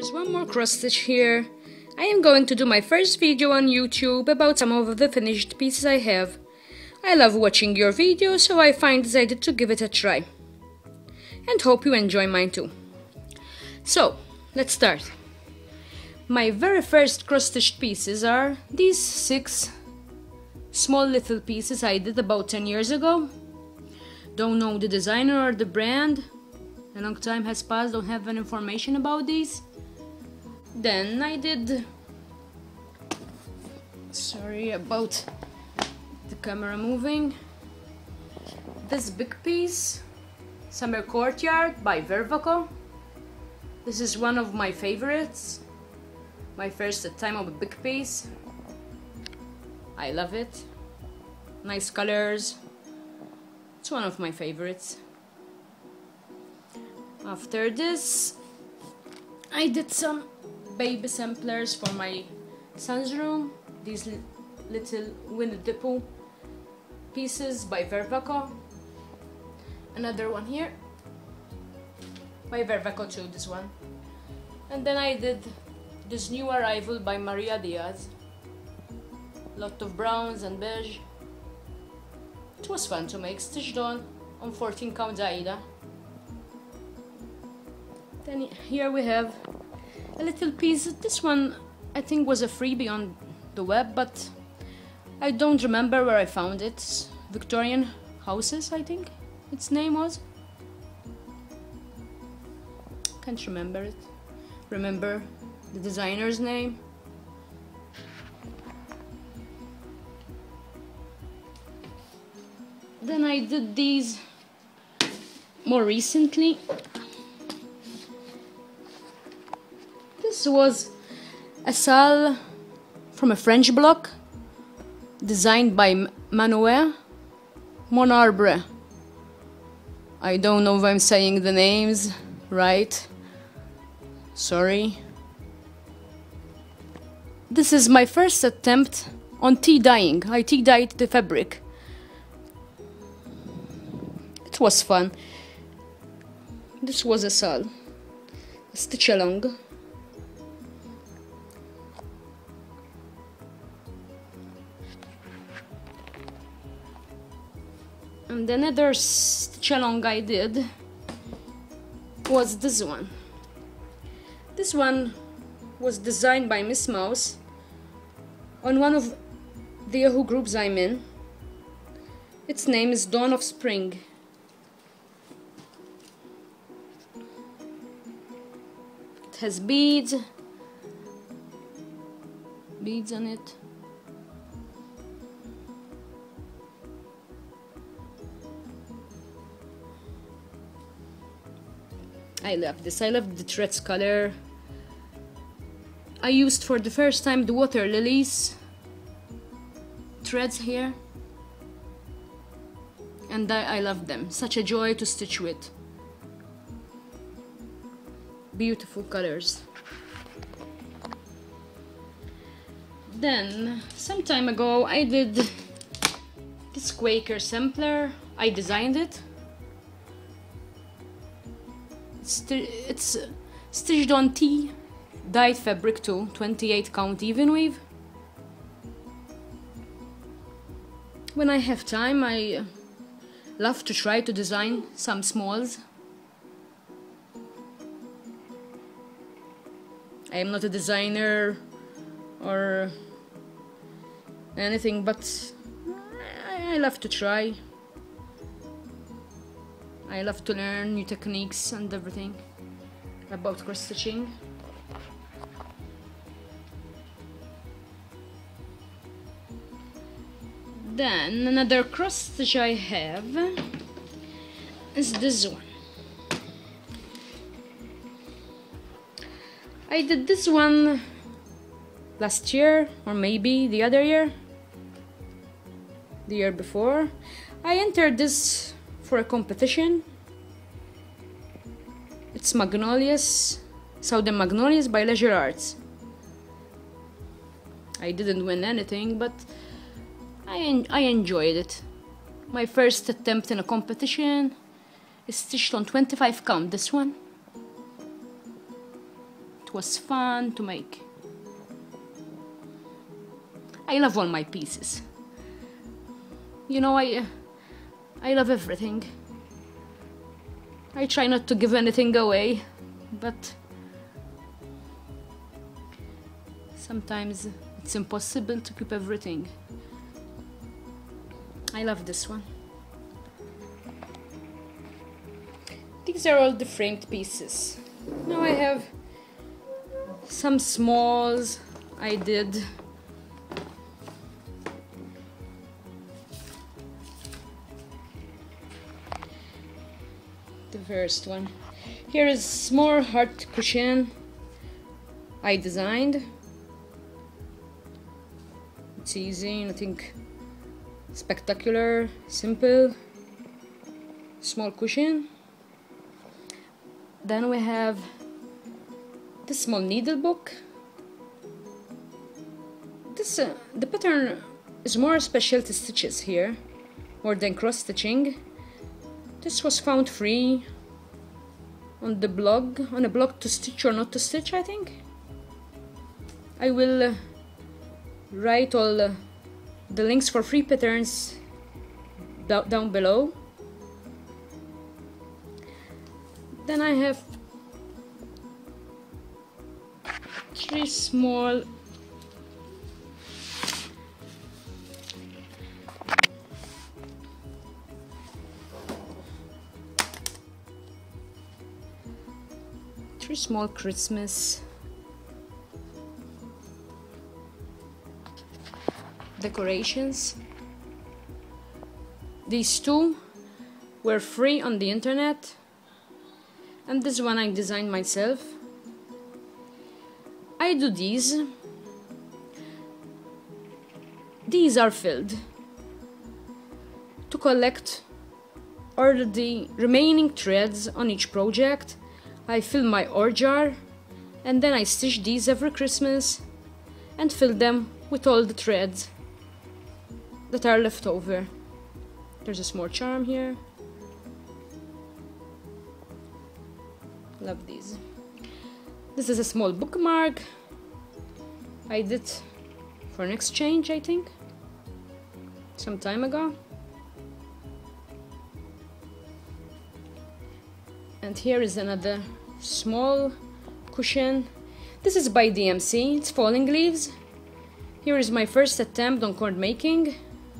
There's one more cross stitch here. I am going to do my first video on YouTube about some of the finished pieces I have. I love watching your videos, so I find decided to give it a try. And hope you enjoy mine too. So, let's start. My very first cross-stitched pieces are these six small little pieces I did about 10 years ago. Don't know the designer or the brand. A long time has passed, don't have any information about these. Then I did... Sorry about the camera moving. This big piece, Summer Courtyard by Vervaco. This is one of my favorites. My first time of a big piece. I love it. Nice colors. It's one of my favorites. After this, I did some baby samplers for my son's room. These little Winnie the Pooh pieces by Vervaco. Another one here by Vervaco too, this one. And then I did this new arrival by Maria Diaz. Lot of browns and beige. It was fun to make, stitched on on 14 count Aida. Then here we have a little piece. This one I think was a freebie on the web, but I don't remember where I found it. Victorian Houses, I think its name was. Can't remember it. Remember the designer's name. Then I did these more recently. This was a SAL from a French block designed by Manuel Mon Arbre. I don't know if I'm saying the names right. Sorry. This is my first attempt on tea dyeing. I tea dyed the fabric. It was fun. This was a SAL. Stitch along. And another stitch along I did was this one. This one was designed by Miss Mouse on one of the Yahoo groups I'm in. Its name is Dawn of Spring. It has beads, beads on it. I love this. I love the threads color. I used for the first time the water lilies threads here and I, I love them. Such a joy to stitch with. Beautiful colors. Then, some time ago, I did this Quaker sampler. I designed it it's stitched on tea dyed fabric too 28 count even weave when I have time I love to try to design some smalls. I am not a designer or anything but I love to try I love to learn new techniques and everything about cross stitching. Then another cross stitch I have is this one. I did this one last year or maybe the other year the year before I entered this for a competition. It's Magnolias, Southern Magnolias by Leisure Arts. I didn't win anything, but I, en I enjoyed it. My first attempt in a competition is stitched on 25 count, this one. It was fun to make. I love all my pieces. You know, I uh, I love everything. I try not to give anything away, but sometimes it's impossible to keep everything. I love this one. These are all the framed pieces. Now I have some smalls I did. First one. Here is more heart cushion I designed. It's easy, nothing spectacular, simple, small cushion. Then we have this small needle book. This uh, the pattern is more specialty stitches here, more than cross stitching. This was found free on the blog, on a blog to stitch or not to stitch, I think. I will uh, write all uh, the links for free patterns down below. Then I have three small small Christmas decorations. These two were free on the internet and this one I designed myself. I do these. These are filled to collect all the remaining threads on each project. I fill my ort jar and then I stitch these every Christmas and fill them with all the threads that are left over. There's a small charm here. Love these. This is a small bookmark. I did for an exchange, I think, some time ago. And here is another small cushion. This is by DMC, it's Falling Leaves. Here is my first attempt on cord making.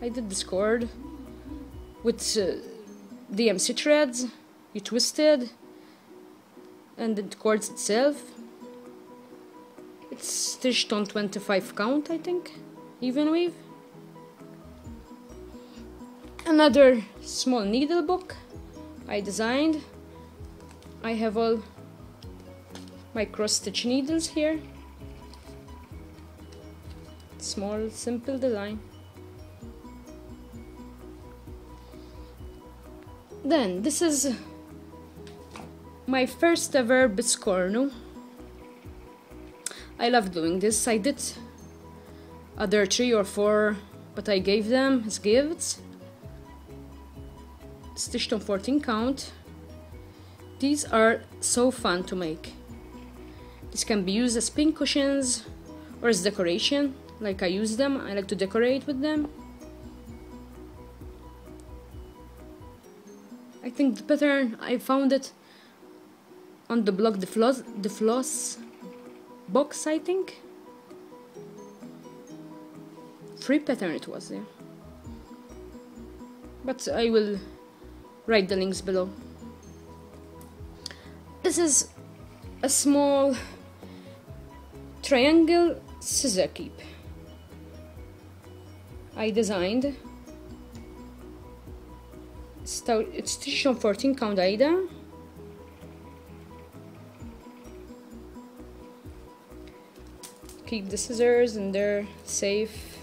I did this cord with uh, DMC threads, you twisted, and the cords itself. It's stitched on 25 count, I think, even weave. Another small needle book I designed. I have all my cross stitch needles here. Small, simple design. Then, this is my first ever Biscornu. I love doing this. I did other three or four, but I gave them as gifts. Stitched on 14 count. These are so fun to make. These can be used as pin cushions or as decoration, like I use them. I like to decorate with them. I think the pattern I found it on the blog the floss the floss box I think free pattern it was yeah but I will write the links below this is a small triangle scissor keep. I designed it's stitched on 14 count Aida. Keep the scissors and they're safe.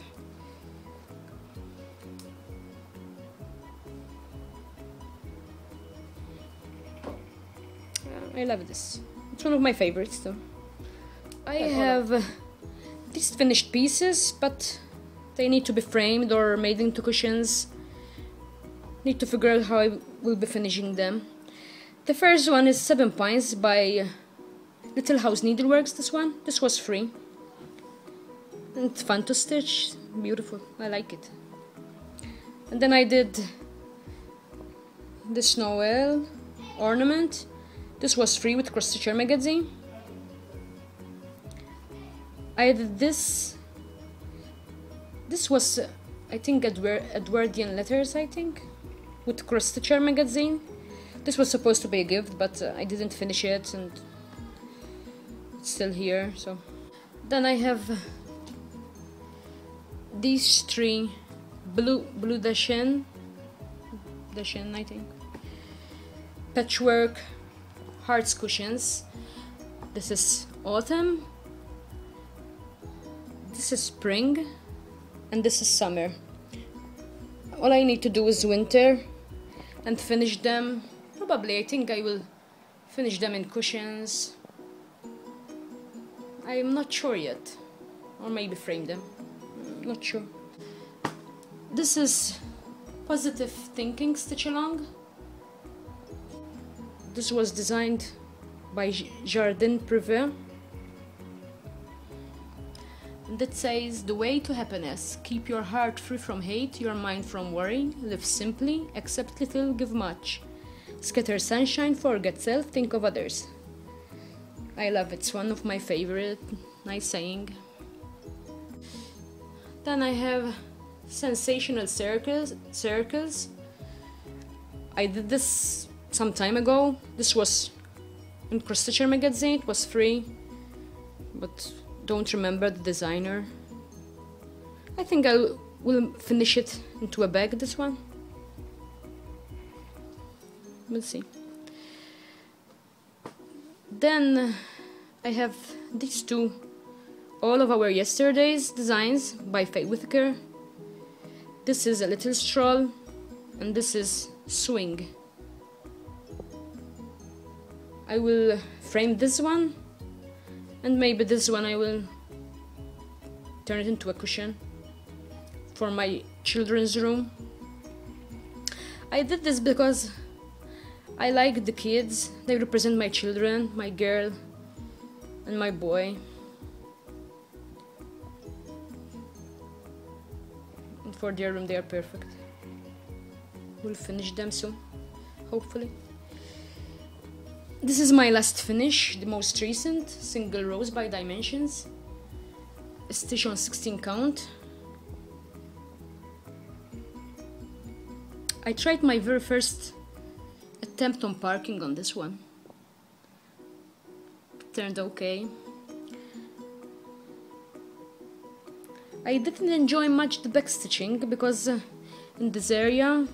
Uh, I love this. It's one of my favorites though I have uh, these finished pieces but they need to be framed or made into cushions Need to figure out how I will be finishing them. The first one is Seven Pines by Little House Needleworks, this one. This was free. And it's fun to stitch. Beautiful. I like it. And then I did this Noel ornament. This was free with Cross Stitcher magazine. I did this. This was, I think, Edward, Edwardian letters, I think, with Cross Stitcher magazine. This was supposed to be a gift, but uh, I didn't finish it and it's still here, so. Then I have these three blue blue Dachshund, Dachshund I think, patchwork hearts cushions. This is autumn, this is spring, and this is summer. All I need to do is winter and finish them. Probably I think I will finish them in cushions. I'm not sure yet. Or maybe frame them. Not sure. This is Positive Thinking Stitch Along. This was designed by Jardin Privé. It says, The way to happiness. Keep your heart free from hate, your mind from worry. Live simply, accept little, give much. Scatter sunshine, forget self, think of others. I love it. It's one of my favorite. Nice saying. Then I have sensational circles. Circles. I did this some time ago. This was in Cross Stitcher magazine. It was free, but don't remember the designer. I think I will finish it into a bag. This one. We'll see. Then uh, I have these two all of our yesterday's designs by Faye Whittaker. This is a little stroll and this is swing. I will frame this one and maybe this one I will turn it into a cushion for my children's room. I did this because I like the kids. They represent my children, my girl and my boy. And for their room they are perfect. We'll finish them soon, hopefully. This is my last finish, the most recent, single rose by Dimensions. Stitch on 16 count. I tried my very first attempt on parking on this one. Turned okay. I didn't enjoy much the backstitching because uh, in this area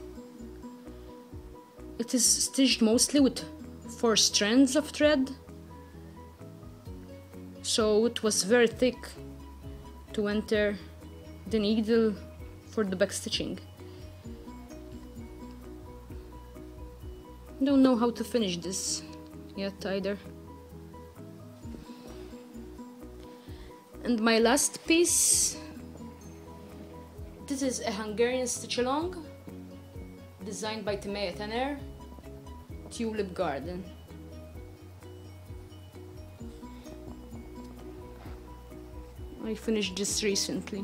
it is stitched mostly with four strands of thread so it was very thick to enter the needle for the backstitching. Don't know how to finish this yet either. And my last piece, this is a Hungarian stitch along designed by Timea Tanner, Tulip Garden. I finished this recently.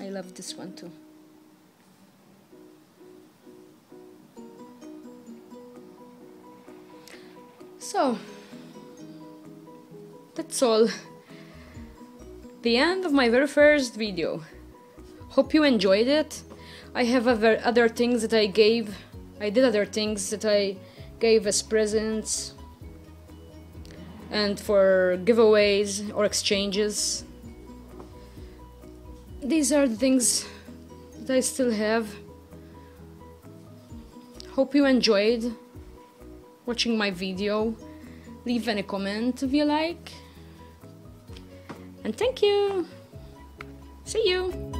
I love this one too. So, that's all. The end of my very first video. Hope you enjoyed it. I have other, other things that I gave. I did other things that I gave us presents and for giveaways or exchanges. These are the things that I still have. Hope you enjoyed watching my video. Leave any comment if you like. And thank you. See you.